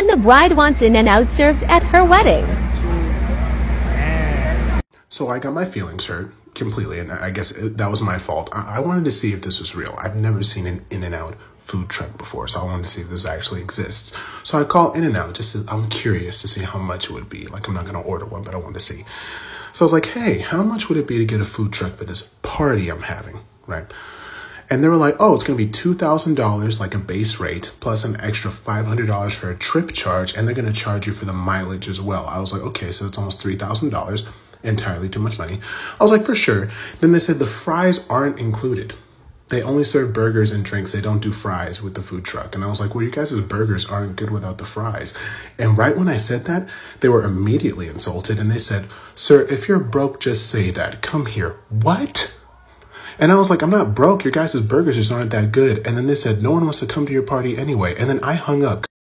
when the bride wants In-N-Out serves at her wedding. So I got my feelings hurt completely, and I guess that was my fault. I, I wanted to see if this was real. I've never seen an In-N-Out food truck before, so I wanted to see if this actually exists. So I call In-N-Out just to, I'm curious to see how much it would be. Like I'm not gonna order one, but I want to see. So I was like, hey, how much would it be to get a food truck for this party I'm having, right? And they were like, oh, it's going to be $2,000, like a base rate, plus an extra $500 for a trip charge, and they're going to charge you for the mileage as well. I was like, okay, so it's almost $3,000, entirely too much money. I was like, for sure. Then they said the fries aren't included. They only serve burgers and drinks. They don't do fries with the food truck. And I was like, well, you guys' burgers aren't good without the fries. And right when I said that, they were immediately insulted and they said, sir, if you're broke, just say that. Come here. What? And I was like, I'm not broke. Your guys' burgers just aren't that good. And then they said, no one wants to come to your party anyway. And then I hung up.